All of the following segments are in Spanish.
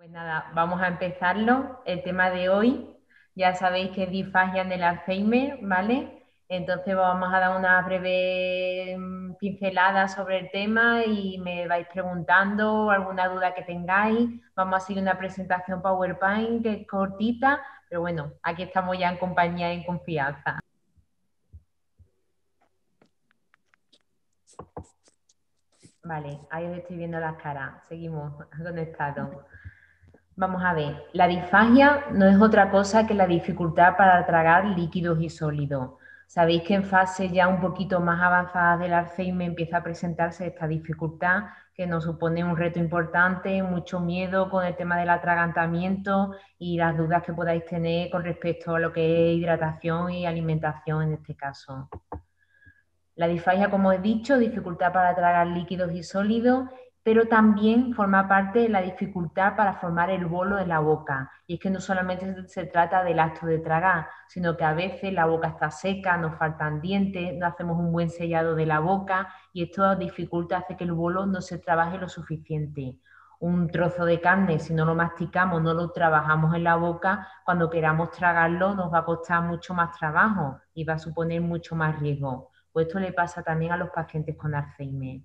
Pues nada, vamos a empezarlo. El tema de hoy, ya sabéis que es disfagia en el Alzheimer, ¿vale? Entonces vamos a dar una breve mm, pincelada sobre el tema y me vais preguntando alguna duda que tengáis. Vamos a hacer una presentación PowerPoint que es cortita, pero bueno, aquí estamos ya en compañía y en confianza. Vale, ahí os estoy viendo las caras. Seguimos conectados. Vamos a ver, la disfagia no es otra cosa que la dificultad para tragar líquidos y sólidos. Sabéis que en fase ya un poquito más avanzada del Alzheimer empieza a presentarse esta dificultad que nos supone un reto importante, mucho miedo con el tema del atragantamiento y las dudas que podáis tener con respecto a lo que es hidratación y alimentación en este caso. La disfagia, como he dicho, dificultad para tragar líquidos y sólidos pero también forma parte de la dificultad para formar el bolo en la boca. Y es que no solamente se trata del acto de tragar, sino que a veces la boca está seca, nos faltan dientes, no hacemos un buen sellado de la boca y esto dificulta, hace que el bolo no se trabaje lo suficiente. Un trozo de carne, si no lo masticamos, no lo trabajamos en la boca, cuando queramos tragarlo nos va a costar mucho más trabajo y va a suponer mucho más riesgo. Pues esto le pasa también a los pacientes con Alzheimer.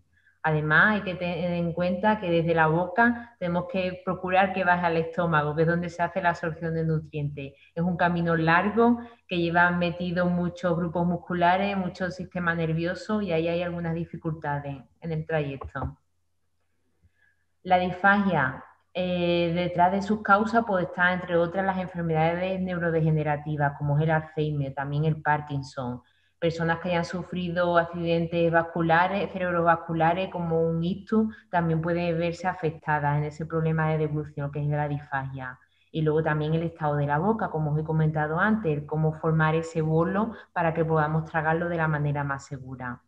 Además, hay que tener en cuenta que desde la boca tenemos que procurar que baje al estómago, que es donde se hace la absorción de nutrientes. Es un camino largo que lleva metido muchos grupos musculares, mucho sistema nervioso y ahí hay algunas dificultades en el trayecto. La disfagia, eh, detrás de sus causas, puede estar entre otras las enfermedades neurodegenerativas, como es el Alzheimer, también el Parkinson, personas que hayan sufrido accidentes vasculares, cerebrovasculares, como un ictus, también pueden verse afectadas en ese problema de deglución que es la disfagia. Y luego también el estado de la boca, como os he comentado antes, cómo formar ese bolo para que podamos tragarlo de la manera más segura.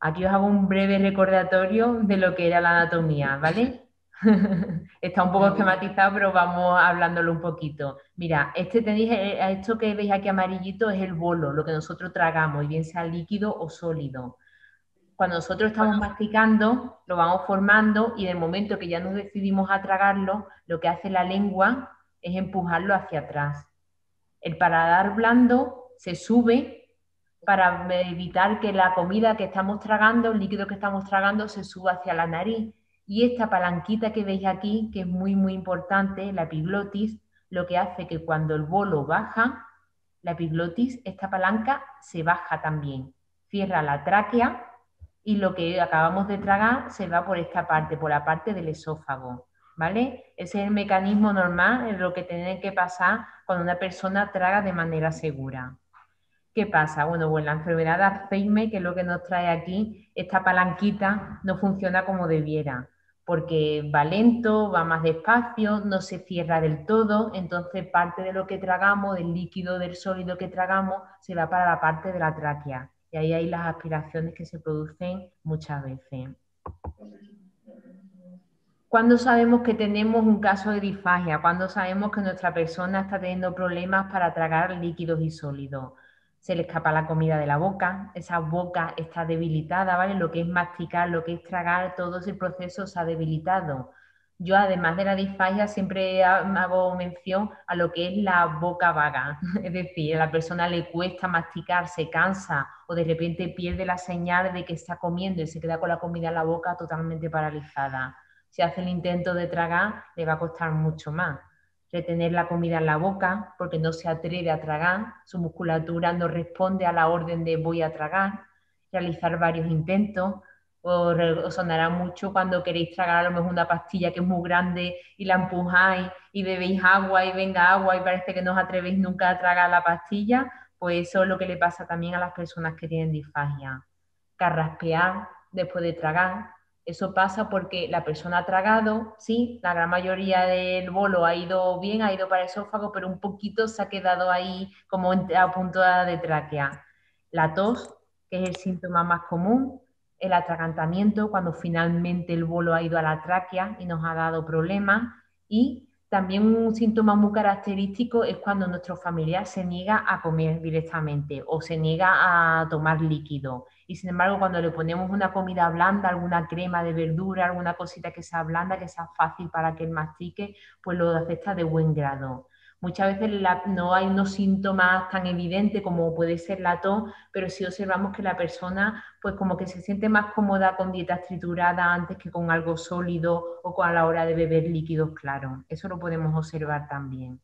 Aquí os hago un breve recordatorio de lo que era la anatomía, ¿vale? Está un poco esquematizado, pero vamos hablándolo un poquito. Mira, este tenéis, eh, esto que veis aquí amarillito es el bolo, lo que nosotros tragamos, y bien sea líquido o sólido. Cuando nosotros estamos masticando, lo vamos formando y en el momento que ya nos decidimos a tragarlo, lo que hace la lengua es empujarlo hacia atrás. El paladar blando se sube para evitar que la comida que estamos tragando, el líquido que estamos tragando, se suba hacia la nariz y esta palanquita que veis aquí, que es muy, muy importante, la epiglotis, lo que hace que cuando el bolo baja, la epiglotis, esta palanca se baja también. Cierra la tráquea y lo que acabamos de tragar se va por esta parte, por la parte del esófago. ¿Vale? Ese es el mecanismo normal en lo que tiene que pasar cuando una persona traga de manera segura. ¿Qué pasa? Bueno, pues la enfermedad de Alzheimer, que es lo que nos trae aquí, esta palanquita no funciona como debiera porque va lento, va más despacio, no se cierra del todo, entonces parte de lo que tragamos, del líquido, del sólido que tragamos, se va para la parte de la tráquea. Y ahí hay las aspiraciones que se producen muchas veces. ¿Cuándo sabemos que tenemos un caso de disfagia? ¿Cuándo sabemos que nuestra persona está teniendo problemas para tragar líquidos y sólidos? Se le escapa la comida de la boca, esa boca está debilitada, ¿vale? Lo que es masticar, lo que es tragar, todo ese proceso se ha debilitado. Yo, además de la disfagia, siempre hago mención a lo que es la boca vaga, es decir, a la persona le cuesta masticar, se cansa o de repente pierde la señal de que está comiendo y se queda con la comida en la boca totalmente paralizada. Si hace el intento de tragar, le va a costar mucho más retener la comida en la boca porque no se atreve a tragar, su musculatura no responde a la orden de voy a tragar, realizar varios intentos, os, sonará mucho cuando queréis tragar a lo mejor una pastilla que es muy grande y la empujáis y bebéis agua y venga agua y parece que no os atrevéis nunca a tragar la pastilla, pues eso es lo que le pasa también a las personas que tienen disfagia. Carraspear después de tragar, eso pasa porque la persona ha tragado, sí, la gran mayoría del bolo ha ido bien, ha ido para el esófago, pero un poquito se ha quedado ahí como a punto de tráquea. La tos, que es el síntoma más común, el atragantamiento, cuando finalmente el bolo ha ido a la tráquea y nos ha dado problemas, y también un síntoma muy característico es cuando nuestro familiar se niega a comer directamente o se niega a tomar líquido y sin embargo cuando le ponemos una comida blanda, alguna crema de verdura, alguna cosita que sea blanda, que sea fácil para que él mastique, pues lo acepta de buen grado. Muchas veces no hay unos síntomas tan evidentes como puede ser la tos, pero sí observamos que la persona pues como que se siente más cómoda con dietas trituradas antes que con algo sólido o con a la hora de beber líquidos claros. Eso lo podemos observar también.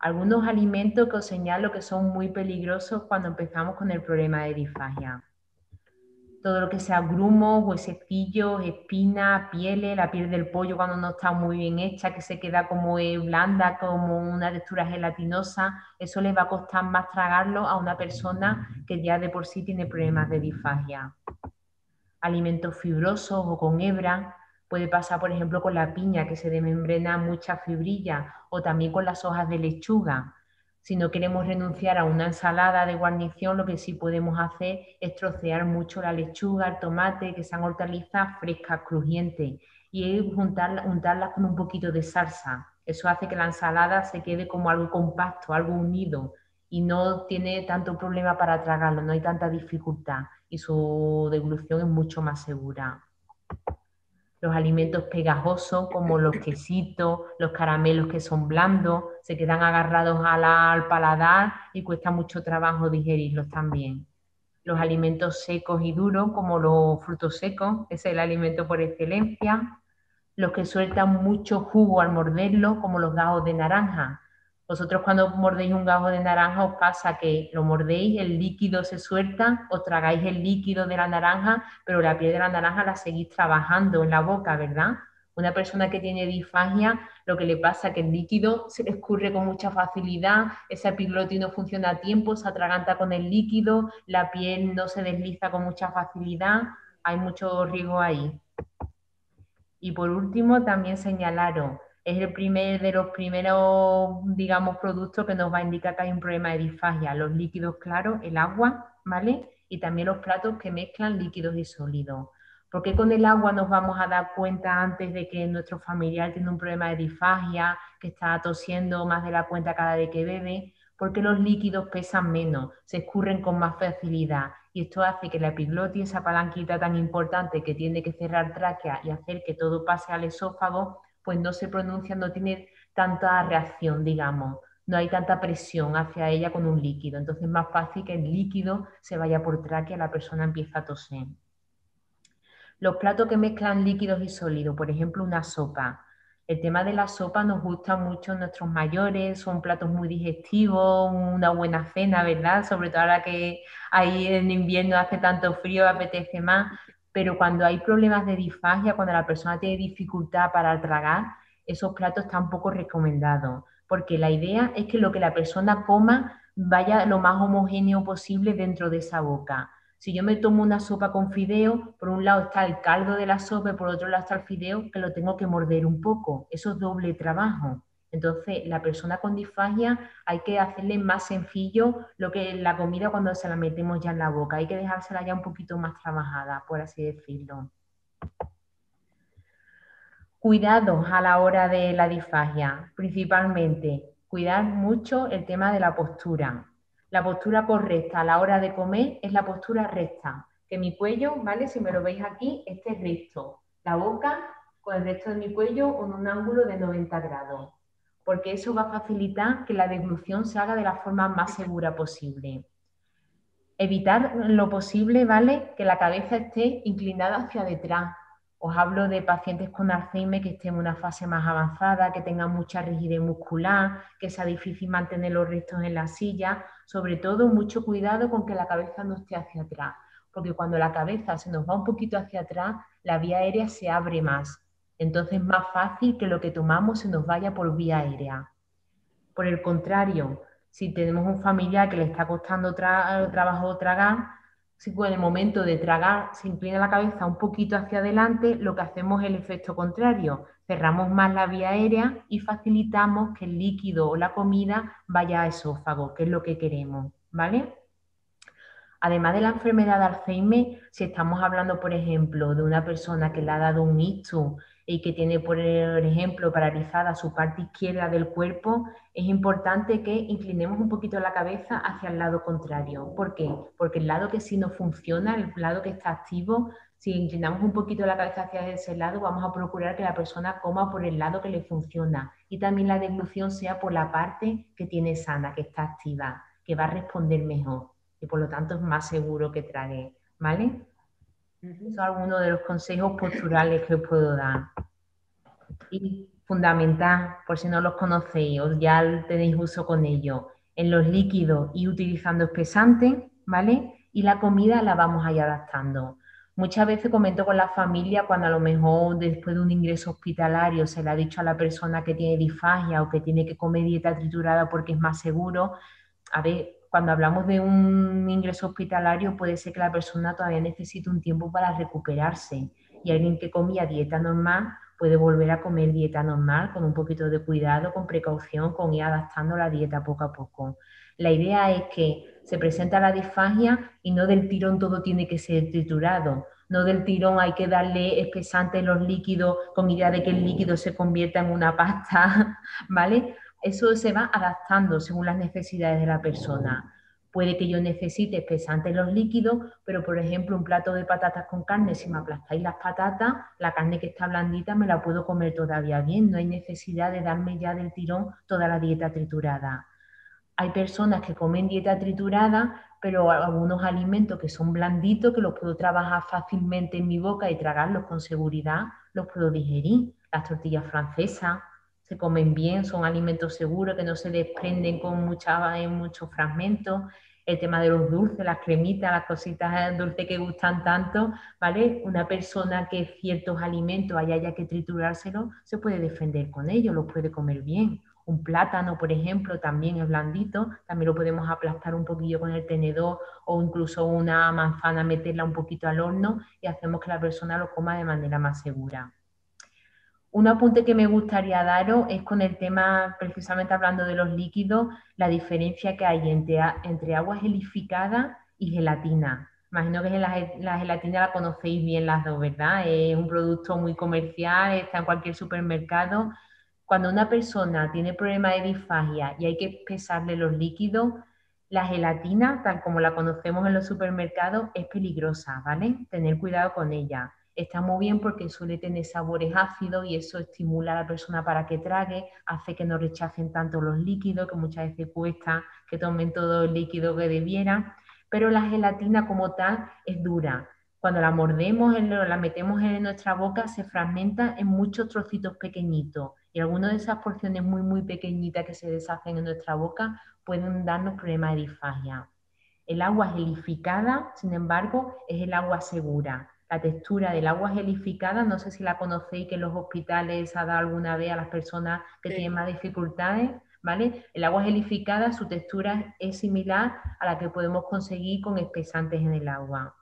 Algunos alimentos que os señalo que son muy peligrosos cuando empezamos con el problema de disfagia todo lo que sea grumos, huesecillos, espinas, pieles, la piel del pollo cuando no está muy bien hecha, que se queda como blanda, como una textura gelatinosa, eso le va a costar más tragarlo a una persona que ya de por sí tiene problemas de disfagia. Alimentos fibrosos o con hebra, puede pasar por ejemplo con la piña que se desmembrena mucha fibrilla o también con las hojas de lechuga si no queremos renunciar a una ensalada de guarnición, lo que sí podemos hacer es trocear mucho la lechuga, el tomate, que sean hortalizas frescas, crujientes, y juntarlas con un poquito de salsa. Eso hace que la ensalada se quede como algo compacto, algo unido, y no tiene tanto problema para tragarlo, no hay tanta dificultad, y su deglución es mucho más segura los alimentos pegajosos como los quesitos, los caramelos que son blandos, se quedan agarrados al paladar y cuesta mucho trabajo digerirlos también. Los alimentos secos y duros como los frutos secos, ese es el alimento por excelencia. Los que sueltan mucho jugo al morderlo como los gajos de naranja, vosotros cuando mordéis un gajo de naranja os pasa que lo mordéis, el líquido se suelta, os tragáis el líquido de la naranja, pero la piel de la naranja la seguís trabajando en la boca, ¿verdad? Una persona que tiene disfagia, lo que le pasa es que el líquido se le escurre con mucha facilidad, ese epiglotis no funciona a tiempo, se atraganta con el líquido, la piel no se desliza con mucha facilidad, hay mucho riesgo ahí. Y por último, también señalaron es el primer de los primeros, digamos, productos que nos va a indicar que hay un problema de disfagia, los líquidos claros, el agua, ¿vale? Y también los platos que mezclan líquidos y sólidos. ¿Por qué con el agua nos vamos a dar cuenta antes de que nuestro familiar tiene un problema de disfagia, que está tosiendo más de la cuenta cada vez que bebe? Porque los líquidos pesan menos, se escurren con más facilidad y esto hace que la epiglotis, esa palanquita tan importante que tiene que cerrar tráquea y hacer que todo pase al esófago, pues no se pronuncia, no tiene tanta reacción, digamos, no hay tanta presión hacia ella con un líquido. Entonces es más fácil que el líquido se vaya por tráquea y la persona empieza a toser. Los platos que mezclan líquidos y sólidos, por ejemplo, una sopa. El tema de la sopa nos gusta mucho nuestros mayores, son platos muy digestivos, una buena cena, ¿verdad? Sobre todo ahora que ahí en invierno hace tanto frío, apetece más pero cuando hay problemas de disfagia, cuando la persona tiene dificultad para tragar, esos platos están poco recomendados, porque la idea es que lo que la persona coma vaya lo más homogéneo posible dentro de esa boca. Si yo me tomo una sopa con fideo, por un lado está el caldo de la sopa y por otro lado está el fideo, que lo tengo que morder un poco. Eso es doble trabajo. Entonces, la persona con disfagia hay que hacerle más sencillo lo que la comida cuando se la metemos ya en la boca. Hay que dejársela ya un poquito más trabajada, por así decirlo. Cuidados a la hora de la disfagia, principalmente. Cuidar mucho el tema de la postura. La postura correcta a la hora de comer es la postura recta. Que mi cuello, ¿vale? Si me lo veis aquí, esté recto. La boca con el resto de mi cuello en un ángulo de 90 grados porque eso va a facilitar que la deglución se haga de la forma más segura posible. Evitar lo posible, ¿vale? Que la cabeza esté inclinada hacia detrás. Os hablo de pacientes con Alzheimer que estén en una fase más avanzada, que tengan mucha rigidez muscular, que sea difícil mantener los restos en la silla. Sobre todo, mucho cuidado con que la cabeza no esté hacia atrás, porque cuando la cabeza se nos va un poquito hacia atrás, la vía aérea se abre más entonces es más fácil que lo que tomamos se nos vaya por vía aérea. Por el contrario, si tenemos un familiar que le está costando trabajo tragar, si en el momento de tragar se inclina la cabeza un poquito hacia adelante, lo que hacemos es el efecto contrario. Cerramos más la vía aérea y facilitamos que el líquido o la comida vaya a esófago, que es lo que queremos, ¿vale? Además de la enfermedad de Alzheimer, si estamos hablando, por ejemplo, de una persona que le ha dado un ictus y que tiene, por ejemplo, paralizada su parte izquierda del cuerpo, es importante que inclinemos un poquito la cabeza hacia el lado contrario. ¿Por qué? Porque el lado que sí no funciona, el lado que está activo, si inclinamos un poquito la cabeza hacia ese lado, vamos a procurar que la persona coma por el lado que le funciona y también la deglución sea por la parte que tiene sana, que está activa, que va a responder mejor y por lo tanto es más seguro que trague, ¿vale? Son algunos de los consejos posturales que os puedo dar. Y fundamental, por si no los conocéis o ya tenéis uso con ellos, en los líquidos y utilizando espesantes, ¿vale? Y la comida la vamos a ir adaptando. Muchas veces comento con la familia cuando a lo mejor después de un ingreso hospitalario se le ha dicho a la persona que tiene disfagia o que tiene que comer dieta triturada porque es más seguro. A ver, cuando hablamos de un ingreso hospitalario puede ser que la persona todavía necesite un tiempo para recuperarse y alguien que comía dieta normal puede volver a comer dieta normal con un poquito de cuidado, con precaución, con ir adaptando la dieta poco a poco. La idea es que se presenta la disfagia y no del tirón todo tiene que ser triturado. No del tirón hay que darle espesante los líquidos con idea de que el líquido se convierta en una pasta, ¿vale? Eso se va adaptando según las necesidades de la persona. Puede que yo necesite espesante en los líquidos, pero por ejemplo un plato de patatas con carne, si me aplastáis las patatas, la carne que está blandita me la puedo comer todavía bien. No hay necesidad de darme ya del tirón toda la dieta triturada. Hay personas que comen dieta triturada, pero algunos alimentos que son blanditos, que los puedo trabajar fácilmente en mi boca y tragarlos con seguridad, los puedo digerir. Las tortillas francesas se comen bien, son alimentos seguros que no se desprenden con mucha, en muchos fragmentos. El tema de los dulces, las cremitas, las cositas dulces que gustan tanto, ¿vale? Una persona que ciertos alimentos haya que triturárselo, se puede defender con ellos, los puede comer bien un plátano, por ejemplo, también es blandito, también lo podemos aplastar un poquillo con el tenedor o incluso una manzana, meterla un poquito al horno y hacemos que la persona lo coma de manera más segura. Un apunte que me gustaría daros es con el tema, precisamente hablando de los líquidos, la diferencia que hay entre, agua gelificada y gelatina. Imagino que la, gelatina la conocéis bien las dos, ¿verdad? Es un producto muy comercial, está en cualquier supermercado cuando una persona tiene problema de disfagia y hay que pesarle los líquidos, la gelatina, tal como la conocemos en los supermercados, es peligrosa, ¿vale? Tener cuidado con ella. Está muy bien porque suele tener sabores ácidos y eso estimula a la persona para que trague, hace que no rechacen tanto los líquidos, que muchas veces cuesta que tomen todo el líquido que debieran. Pero la gelatina como tal es dura. Cuando la mordemos, la metemos en nuestra boca, se fragmenta en muchos trocitos pequeñitos y algunas de esas porciones muy, muy pequeñitas que se deshacen en nuestra boca pueden darnos problemas de disfagia. El agua gelificada, sin embargo, es el agua segura. La textura del agua gelificada, no sé si la conocéis, que en los hospitales ha dado alguna vez a las personas que tienen más dificultades, ¿vale? El agua gelificada, su textura es similar a la que podemos conseguir con espesantes en el agua.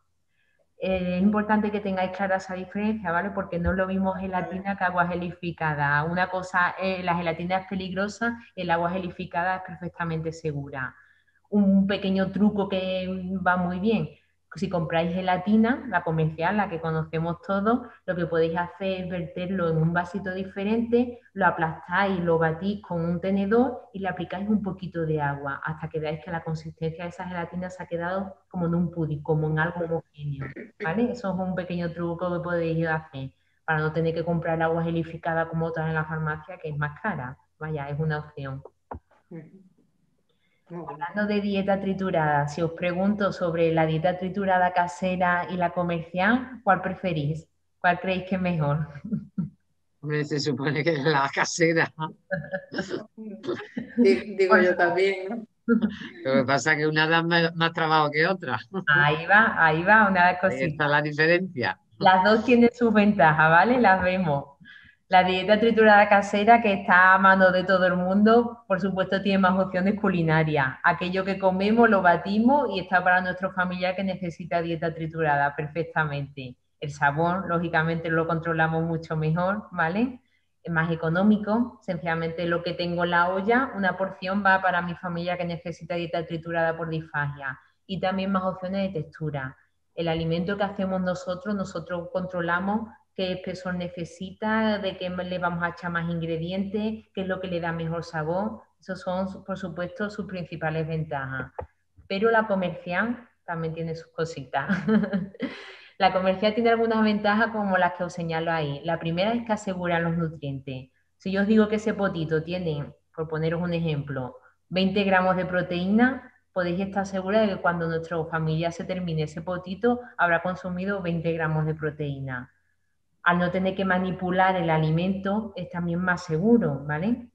Eh, es importante que tengáis clara esa diferencia, ¿vale? Porque no es lo mismo gelatina que agua gelificada. Una cosa, la gelatina es peligrosa, el agua gelificada es perfectamente segura. Un pequeño truco que va muy bien, si compráis gelatina, la comercial, la que conocemos todos, lo que podéis hacer es verterlo en un vasito diferente, lo aplastáis, lo batís con un tenedor y le aplicáis un poquito de agua hasta que veáis que la consistencia de esa gelatina se ha quedado como en un pudding, como en algo homogéneo. ¿vale? Eso es un pequeño truco que podéis hacer para no tener que comprar agua gelificada como otra en la farmacia, que es más cara. Vaya, es una opción. Hablando de dieta triturada, si os pregunto sobre la dieta triturada casera y la comercial, ¿cuál preferís? ¿Cuál creéis que es mejor? se supone que es la casera. Digo yo también. Lo que pasa es que una da más, trabajo que otra. Ahí va, ahí va, una cosita. Ahí está la diferencia. Las dos tienen sus ventajas, ¿vale? Las vemos. La dieta triturada casera, que está a mano de todo el mundo, por supuesto tiene más opciones culinarias. Aquello que comemos lo batimos y está para nuestro familiar que necesita dieta triturada perfectamente. El sabor, lógicamente, lo controlamos mucho mejor, ¿vale? Es más económico, sencillamente lo que tengo en la olla, una porción va para mi familia que necesita dieta triturada por disfagia y también más opciones de textura. El alimento que hacemos nosotros, nosotros controlamos qué espesor necesita, de qué le vamos a echar más ingredientes, qué es lo que le da mejor sabor. Esos son, por supuesto, sus principales ventajas. Pero la comercial también tiene sus cositas. la comercial tiene algunas ventajas como las que os señalo ahí. La primera es que asegura los nutrientes. Si yo os digo que ese potito tiene, por poneros un ejemplo, 20 gramos de proteína, podéis estar segura de que cuando nuestra familia se termine ese potito, habrá consumido 20 gramos de proteína. Al no tener que manipular el alimento, es también más seguro, ¿vale?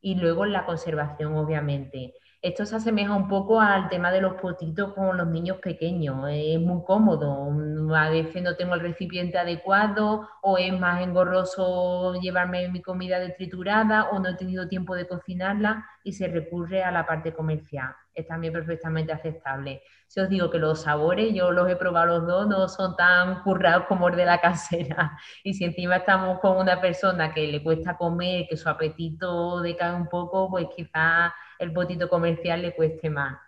Y luego la conservación, obviamente. Esto se asemeja un poco al tema de los potitos con los niños pequeños. Es muy cómodo. A veces no tengo el recipiente adecuado o es más engorroso llevarme mi comida triturada o no he tenido tiempo de cocinarla y se recurre a la parte comercial. Es también perfectamente aceptable. Si os digo que los sabores, yo los he probado los dos, no son tan currados como el de la casera. Y si encima estamos con una persona que le cuesta comer, que su apetito decae un poco, pues quizás el potito comercial le cueste más.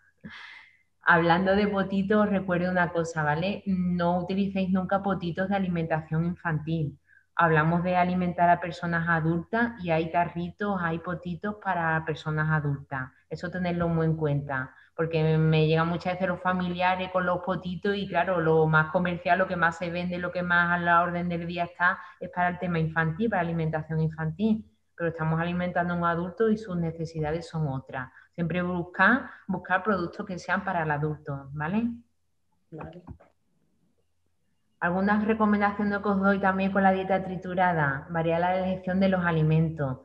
Hablando de potitos, recuerde una cosa, ¿vale? No utilicéis nunca potitos de alimentación infantil. Hablamos de alimentar a personas adultas y hay tarritos, hay potitos para personas adultas. Eso tenerlo muy en cuenta, porque me llegan muchas veces los familiares con los potitos y claro, lo más comercial, lo que más se vende, lo que más a la orden del día está, es para el tema infantil, para alimentación infantil pero estamos alimentando a un adulto y sus necesidades son otras. Siempre buscar, buscar productos que sean para el adulto, ¿vale? Vale. Algunas recomendaciones que os doy también con la dieta triturada, variar la elección de los alimentos.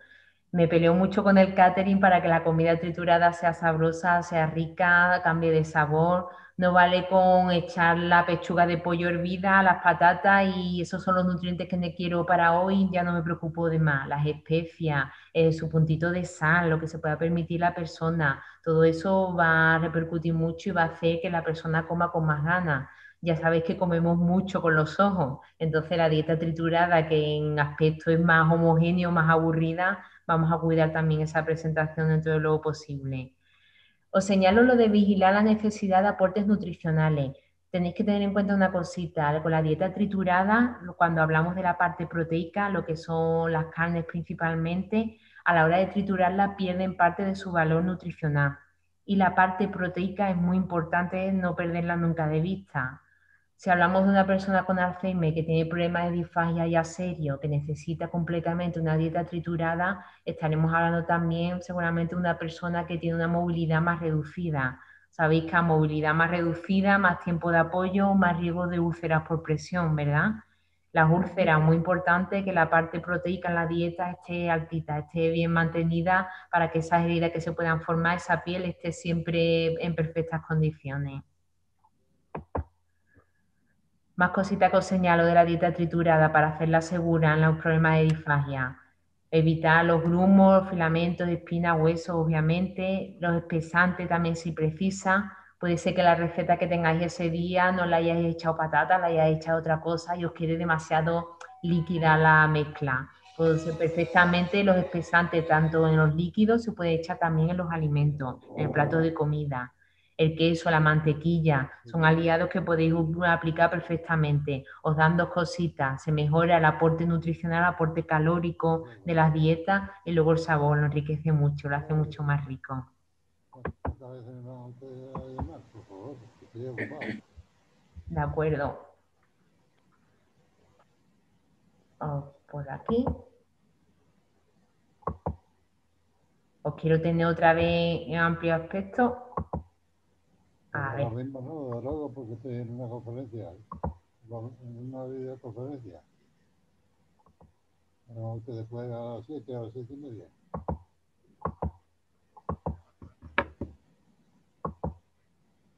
Me peleo mucho con el catering para que la comida triturada sea sabrosa, sea rica, cambie de sabor. No vale con echar la pechuga de pollo hervida, las patatas y esos son los nutrientes que me quiero para hoy, ya no me preocupo de más. Las especias, eh, su puntito de sal, lo que se pueda permitir la persona, todo eso va a repercutir mucho y va a hacer que la persona coma con más ganas. Ya sabéis que comemos mucho con los ojos, entonces la dieta triturada, que en aspecto es más homogéneo, más aburrida, vamos a cuidar también esa presentación dentro de lo posible. Os señalo lo de vigilar la necesidad de aportes nutricionales. Tenéis que tener en cuenta una cosita, con la dieta triturada, cuando hablamos de la parte proteica, lo que son las carnes principalmente, a la hora de triturarla pierden parte de su valor nutricional. Y la parte proteica es muy importante no perderla nunca de vista. Si hablamos de una persona con Alzheimer que tiene problemas de disfagia ya serio, que necesita completamente una dieta triturada, estaremos hablando también seguramente de una persona que tiene una movilidad más reducida. Sabéis que a movilidad más reducida, más tiempo de apoyo, más riesgo de úlceras por presión, ¿verdad? Las úlceras, muy importante que la parte proteica en la dieta esté altita, esté bien mantenida para que esas heridas que se puedan formar, esa piel esté siempre en perfectas condiciones. Más cositas que os señalo de la dieta triturada para hacerla segura en los problemas de disfagia. Evitar los grumos, filamentos, espinas, huesos, obviamente. Los espesantes también si precisa. Puede ser que la receta que tengáis ese día no la hayáis echado patata, la hayáis echado otra cosa y os quede demasiado líquida la mezcla. Puede ser perfectamente los espesantes, tanto en los líquidos, se puede echar también en los alimentos, en el plato de comida el queso, la mantequilla, son aliados que podéis aplicar perfectamente. Os dan dos cositas, se mejora el aporte nutricional, el aporte calórico de las dietas y luego el sabor lo enriquece mucho, lo hace mucho más rico. De acuerdo. por aquí. Os quiero tener otra vez en amplio aspecto. A ver. mismo no, luego porque estoy en una conferencia, en una videoconferencia. Pero que después a las 7, a las 7 y media.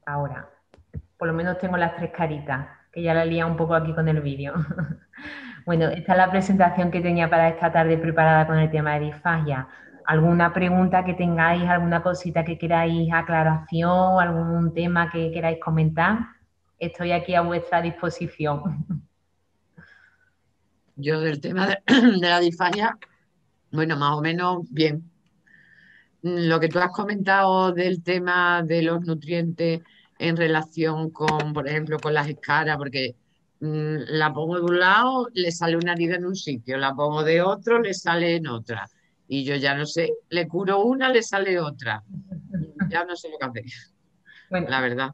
Ahora, por lo menos tengo las tres caritas, que ya la lía un poco aquí con el vídeo. bueno, esta es la presentación que tenía para esta tarde preparada con el tema de disfagia alguna pregunta que tengáis, alguna cosita que queráis aclaración, algún tema que queráis comentar, estoy aquí a vuestra disposición. Yo del tema de, la disfagia, bueno, más o menos bien. Lo que tú has comentado del tema de los nutrientes en relación con, por ejemplo, con las escaras, porque mm, la pongo de un lado, le sale una herida en un sitio, la pongo de otro, le sale en otra. Y yo ya no sé, le curo una, le sale otra. Ya no sé lo que hacer. Bueno, la verdad.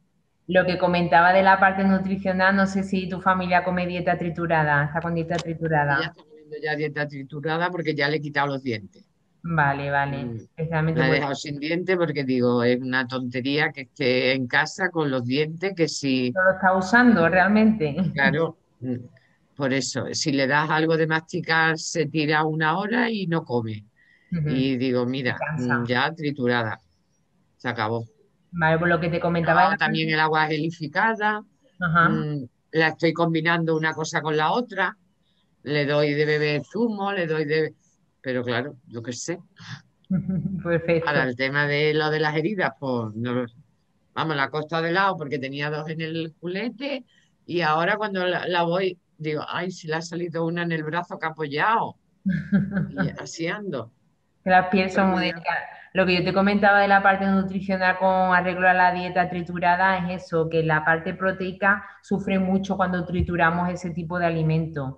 Lo que comentaba de la parte nutricional, no sé si tu familia come dieta triturada, está con dieta triturada. Ya está comiendo ya dieta triturada porque ya le he quitado los dientes. Vale, vale. Mm. Me he dejado sin dientes porque digo, es una tontería que esté en casa con los dientes que si... No lo está usando realmente. Claro, mm, por eso, si le das algo de masticar, se tira una hora y no come. Y digo, mira, mm, ya triturada, se acabó. Vale, por lo que te comentaba. también el agua gelificada, la estoy combinando una cosa con la otra, le doy de beber zumo, le doy de pero claro, yo qué sé. Perfecto. Para el tema de lo de las heridas, pues no, vamos, la costa de lado porque tenía dos en el culete y ahora cuando la, voy, digo, ay, si le ha salido una en el brazo que ha apoyado. y así ando. Las pieles son muy delicadas. Lo que yo te comentaba de la parte nutricional con arreglo a la dieta triturada es eso, que la parte proteica sufre mucho cuando trituramos ese tipo de alimentos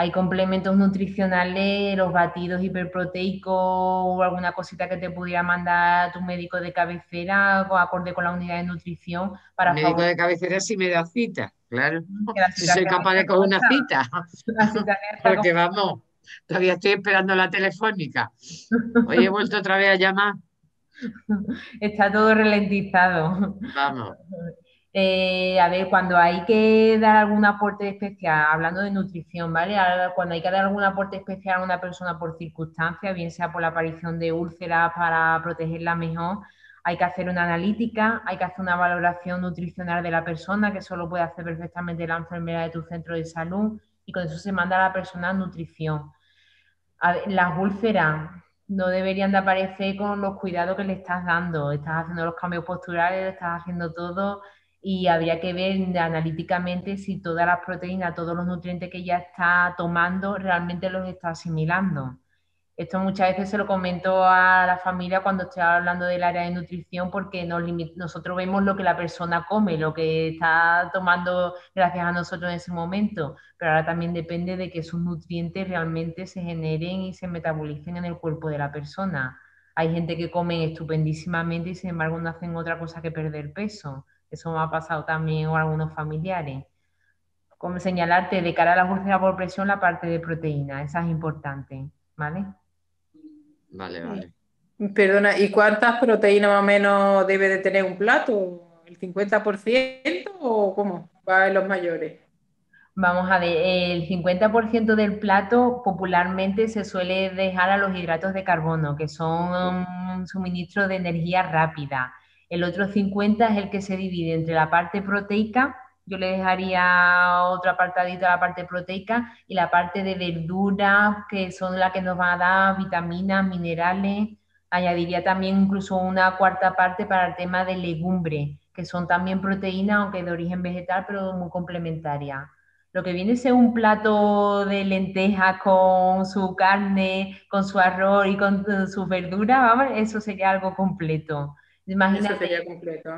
hay complementos nutricionales, los batidos hiperproteicos o alguna cosita que te pudiera mandar tu médico de cabecera acorde con la unidad de nutrición para médico de cabecera sí me da cita, claro. Si soy capaz de coger una cita. Porque vamos, todavía estoy esperando la telefónica. Hoy he vuelto otra vez a llamar. Está todo ralentizado. Vamos. Eh, a ver, cuando hay que dar algún aporte especial, hablando de nutrición, ¿vale? Cuando hay que dar algún aporte especial a una persona por circunstancia, bien sea por la aparición de úlceras para protegerla mejor, hay que hacer una analítica, hay que hacer una valoración nutricional de la persona, que eso lo puede hacer perfectamente la enfermera de tu centro de salud, y con eso se manda a la persona nutrición. las úlceras no deberían de aparecer con los cuidados que le estás dando. Estás haciendo los cambios posturales, estás haciendo todo y habría que ver analíticamente si todas las proteínas, todos los nutrientes que ya está tomando realmente los está asimilando. Esto muchas veces se lo comento a la familia cuando estoy hablando del área de nutrición porque nosotros vemos lo que la persona come, lo que está tomando gracias a nosotros en ese momento, pero ahora también depende de que esos nutrientes realmente se generen y se metabolicen en el cuerpo de la persona. Hay gente que come estupendísimamente y sin embargo no hacen otra cosa que perder peso. Eso me ha pasado también con algunos familiares. Como señalarte de cara a la úlceras por presión la parte de proteína, esa es importante, ¿vale? Vale, vale. Perdona, ¿y cuántas proteínas más o menos debe de tener un plato? ¿El 50% o cómo va en los mayores? Vamos a ver, el 50% del plato popularmente se suele dejar a los hidratos de carbono, que son un suministro de energía rápida. El otro 50 es el que se divide entre la parte proteica, yo le dejaría otro apartadito a la parte proteica y la parte de verduras, que son las que nos van a dar vitaminas, minerales. Añadiría también incluso una cuarta parte para el tema de legumbre, que son también proteínas, aunque de origen vegetal, pero muy complementarias. Lo que viene es un plato de lentejas con su carne, con su arroz y con sus verduras, eso sería algo completo. Imagínate, completo,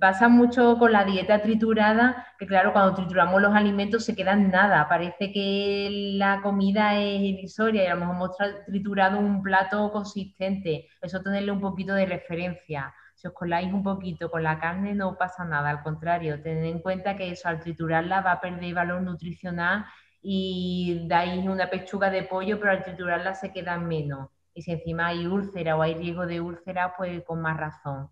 pasa mucho con la dieta triturada, que claro, cuando trituramos los alimentos se quedan nada, parece que la comida es irrisoria y a lo mejor hemos triturado un plato consistente, eso tenerle un poquito de referencia. Si os coláis un poquito con la carne no pasa nada, al contrario, tened en cuenta que eso al triturarla va a perder valor nutricional y dais una pechuga de pollo, pero al triturarla se queda menos y si encima hay úlcera o hay riesgo de úlcera, pues con más razón.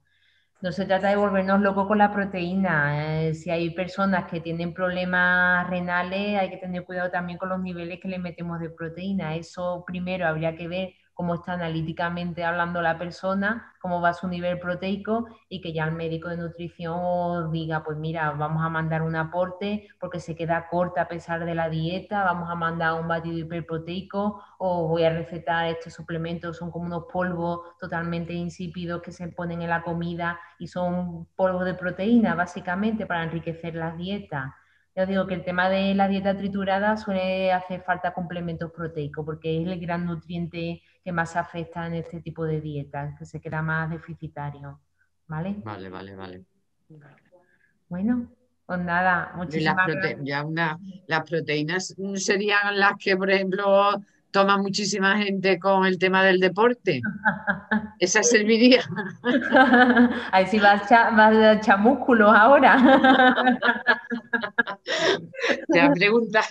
No se trata de volvernos locos con la proteína. Eh, si hay personas que tienen problemas renales, hay que tener cuidado también con los niveles que le metemos de proteína. Eso primero habría que ver cómo está analíticamente hablando la persona, cómo va su nivel proteico y que ya el médico de nutrición diga, pues mira, vamos a mandar un aporte porque se queda corta a pesar de la dieta, vamos a mandar un batido hiperproteico o voy a recetar estos suplementos, son como unos polvos totalmente insípidos que se ponen en la comida y son polvos de proteína básicamente para enriquecer las dietas. Ya digo que el tema de la dieta triturada suele hacer falta complementos proteicos porque es el gran nutriente que más afecta en este tipo de dietas, que se queda más deficitario. ¿Vale? Vale, vale, vale. Bueno, Pues nada, las, muchísimas gracias. ya una, las proteínas serían las que, por ejemplo, toma muchísima gente con el tema del deporte. Esa serviría. Ahí sí vas a vas a echar músculos ahora. Te ha preguntado.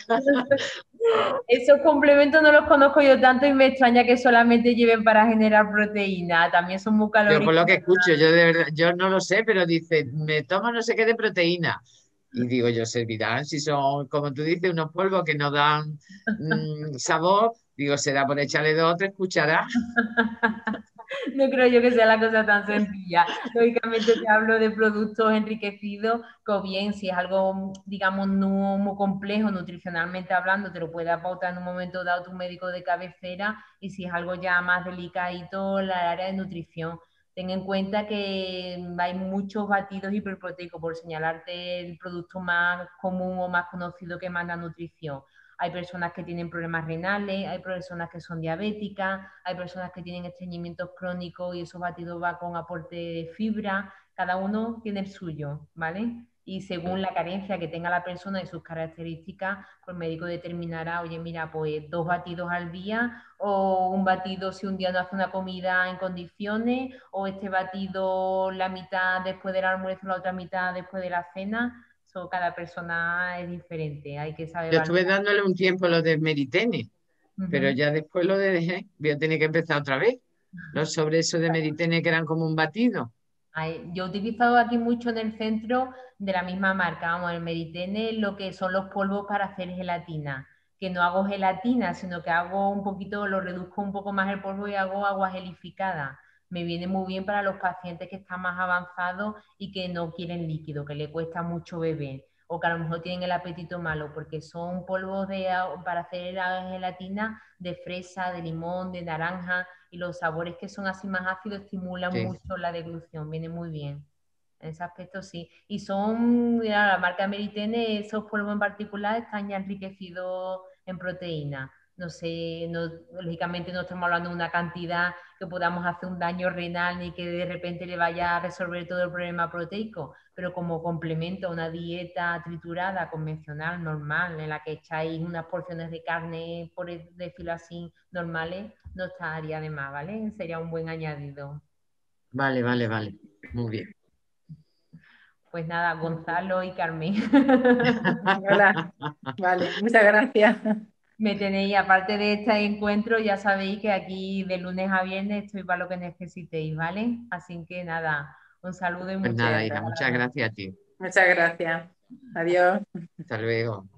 Esos complementos no los conozco yo tanto y me extraña que solamente lleven para generar proteína. También son muy Yo por lo calóricos. que escucho, yo de verdad, yo no lo sé, pero dice, me tomo no sé qué de proteína. Y digo, yo servirán si son, como tú dices, unos polvos que no dan mm, sabor. Digo, será por echarle dos o tres cucharadas. No creo yo que sea la cosa tan sencilla. Lógicamente te hablo de productos enriquecidos, que bien si es algo, digamos, no muy complejo nutricionalmente hablando, te lo puede pautar en un momento dado tu médico de cabecera y si es algo ya más delicadito, la área de nutrición. Ten en cuenta que hay muchos batidos hiperproteicos, por señalarte el producto más común o más conocido que manda nutrición. Hay personas que tienen problemas renales, hay personas que son diabéticas, hay personas que tienen estreñimientos crónicos y esos batidos va con aporte de fibra. Cada uno tiene el suyo, ¿vale? Y según la carencia que tenga la persona y sus características, pues el médico determinará, oye, mira, pues dos batidos al día o un batido si un día no hace una comida en condiciones o este batido la mitad después del almuerzo, la otra mitad después de la cena. So, cada persona es diferente, hay que saber Yo estuve valorar. dándole un tiempo lo de Meritene, pero ya después lo de dejé. Voy a tener que empezar otra vez. Los sobre eso de Meritene que eran como un batido. Ay, Yo he utilizado aquí mucho en el centro de la misma marca, vamos, el Meritene, lo que son los polvos para hacer gelatina, que no hago gelatina, sino que hago un poquito, lo reduzco un poco más el polvo y hago agua gelificada. Me viene muy bien para los pacientes que están más avanzados y que no quieren líquido, que le cuesta mucho beber, o que a lo mejor tienen el apetito malo, porque son polvos de, para hacer la gelatina de fresa, de limón, de naranja, y los sabores que son así más ácidos estimulan Sí. mucho la deglución, viene muy bien. En ese aspecto sí. Y son, mira, la marca Meritene, esos polvos en particular están ya enriquecidos en proteína. No sé, no, lógicamente no estamos hablando de una cantidad que podamos hacer un daño renal ni que de repente le vaya a resolver todo el problema proteico, pero como complemento a una dieta triturada, convencional, normal, en la que echáis unas porciones de carne, por decirlo así, normales, no estaría de más, ¿vale? Sería un buen añadido. Vale, vale, vale. Muy bien. Pues nada, Gonzalo y Carmen. Hola. Vale, muchas gracias. Me tenéis, aparte de este encuentro, ya sabéis que aquí de lunes a viernes estoy para lo que necesitéis, ¿vale? Así que nada, un saludo y Pues muchas nada, hija, gracias. muchas gracias a ti. Muchas gracias. Adiós. Hasta luego.